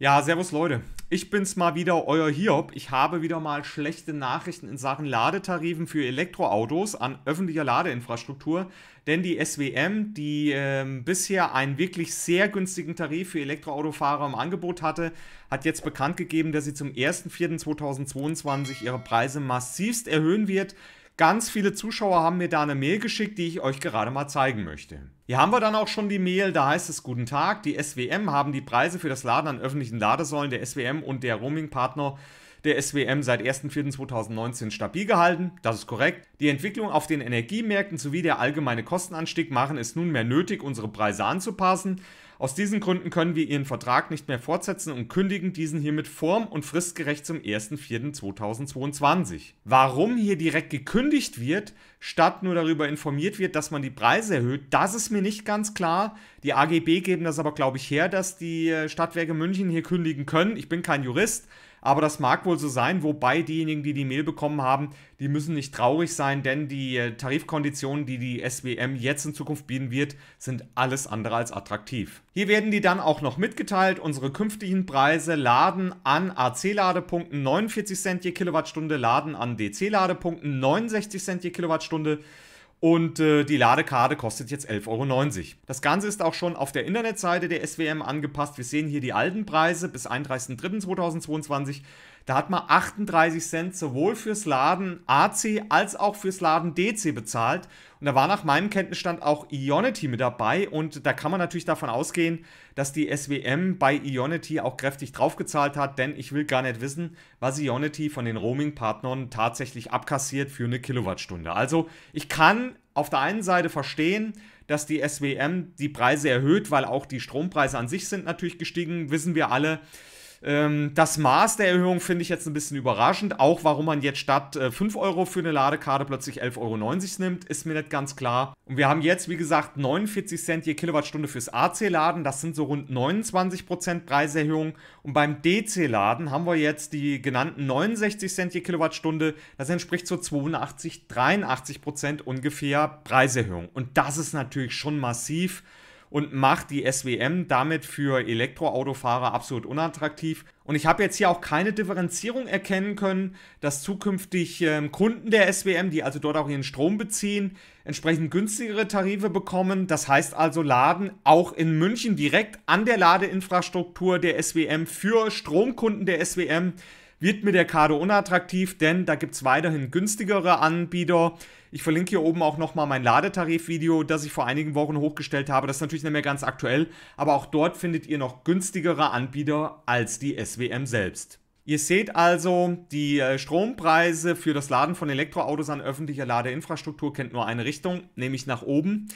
Ja, servus Leute. Ich bin's mal wieder, euer Hiob. Ich habe wieder mal schlechte Nachrichten in Sachen Ladetarifen für Elektroautos an öffentlicher Ladeinfrastruktur. Denn die SWM, die äh, bisher einen wirklich sehr günstigen Tarif für Elektroautofahrer im Angebot hatte, hat jetzt bekannt gegeben, dass sie zum 1.4.2022 ihre Preise massivst erhöhen wird. Ganz viele Zuschauer haben mir da eine Mail geschickt, die ich euch gerade mal zeigen möchte. Hier haben wir dann auch schon die Mail, da heißt es Guten Tag, die SWM haben die Preise für das Laden an öffentlichen Ladesäulen der SWM und der Roaming-Partner der SWM seit 1.4.2019 stabil gehalten. Das ist korrekt. Die Entwicklung auf den Energiemärkten sowie der allgemeine Kostenanstieg machen es nunmehr nötig, unsere Preise anzupassen. Aus diesen Gründen können wir Ihren Vertrag nicht mehr fortsetzen und kündigen diesen hiermit form- und fristgerecht zum 1.4.2022. Warum hier direkt gekündigt wird, statt nur darüber informiert wird, dass man die Preise erhöht, das ist mir nicht ganz klar. Die AGB geben das aber, glaube ich, her, dass die äh, Stadtwerke München hier kündigen können. Ich bin kein Jurist. Aber das mag wohl so sein, wobei diejenigen, die die Mail bekommen haben, die müssen nicht traurig sein, denn die äh, Tarifkonditionen, die die SWM jetzt in Zukunft bieten wird, sind alles andere als attraktiv. Hier werden die dann auch noch mitgeteilt. Unsere künftigen Preise laden an AC-Ladepunkten 49 Cent je Kilowattstunde, laden an DC-Ladepunkten 69 Cent je Kilowattstunde. Und äh, die Ladekarte kostet jetzt 11,90 Euro. Das Ganze ist auch schon auf der Internetseite der SWM angepasst. Wir sehen hier die alten Preise bis 31.03.2022. Da hat man 38 Cent sowohl fürs Laden AC als auch fürs Laden DC bezahlt. Und da war nach meinem Kenntnisstand auch Ionity mit dabei. Und da kann man natürlich davon ausgehen, dass die SWM bei Ionity auch kräftig draufgezahlt hat. Denn ich will gar nicht wissen, was Ionity von den Roaming-Partnern tatsächlich abkassiert für eine Kilowattstunde. Also ich kann auf der einen Seite verstehen, dass die SWM die Preise erhöht, weil auch die Strompreise an sich sind natürlich gestiegen, wissen wir alle. Ähm, das Maß der Erhöhung finde ich jetzt ein bisschen überraschend. Auch warum man jetzt statt äh, 5 Euro für eine Ladekarte plötzlich 11,90 Euro nimmt, ist mir nicht ganz klar. Und wir haben jetzt, wie gesagt, 49 Cent je Kilowattstunde fürs AC-Laden. Das sind so rund 29% Preiserhöhung. Und beim DC-Laden haben wir jetzt die genannten 69 Cent je Kilowattstunde. Das entspricht so 82, 83% ungefähr Preiserhöhung. Und das ist natürlich schon massiv und macht die SWM damit für Elektroautofahrer absolut unattraktiv. Und ich habe jetzt hier auch keine Differenzierung erkennen können, dass zukünftig ähm, Kunden der SWM, die also dort auch ihren Strom beziehen, entsprechend günstigere Tarife bekommen. Das heißt also Laden auch in München direkt an der Ladeinfrastruktur der SWM für Stromkunden der SWM wird mit der Karte unattraktiv, denn da gibt es weiterhin günstigere Anbieter. Ich verlinke hier oben auch nochmal mein Ladetarif-Video, das ich vor einigen Wochen hochgestellt habe. Das ist natürlich nicht mehr ganz aktuell, aber auch dort findet ihr noch günstigere Anbieter als die SWM selbst. Ihr seht also, die äh, Strompreise für das Laden von Elektroautos an öffentlicher Ladeinfrastruktur kennt nur eine Richtung, nämlich nach oben.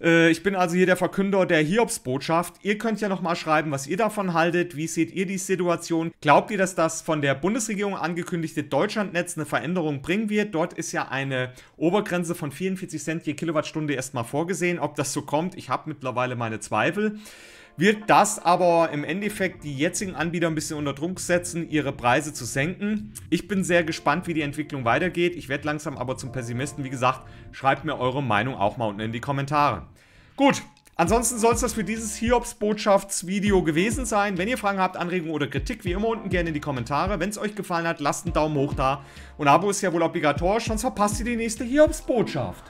Äh, ich bin also hier der Verkünder der Hiobsbotschaft. Ihr könnt ja nochmal schreiben, was ihr davon haltet. Wie seht ihr die Situation? Glaubt ihr, dass das von der Bundesregierung angekündigte Deutschlandnetz eine Veränderung bringen wird? Dort ist ja eine Obergrenze von 44 Cent je Kilowattstunde erstmal vorgesehen. Ob das so kommt, ich habe mittlerweile meine Zweifel wird das aber im Endeffekt die jetzigen Anbieter ein bisschen unter Druck setzen, ihre Preise zu senken. Ich bin sehr gespannt, wie die Entwicklung weitergeht. Ich werde langsam aber zum Pessimisten. Wie gesagt, schreibt mir eure Meinung auch mal unten in die Kommentare. Gut, Ansonsten soll es das für dieses Hiobs-Botschaftsvideo gewesen sein. Wenn ihr Fragen habt, Anregungen oder Kritik, wie immer unten gerne in die Kommentare. Wenn es euch gefallen hat, lasst einen Daumen hoch da. Und Abo ist ja wohl obligatorisch, sonst verpasst ihr die nächste Hiobs-Botschaft.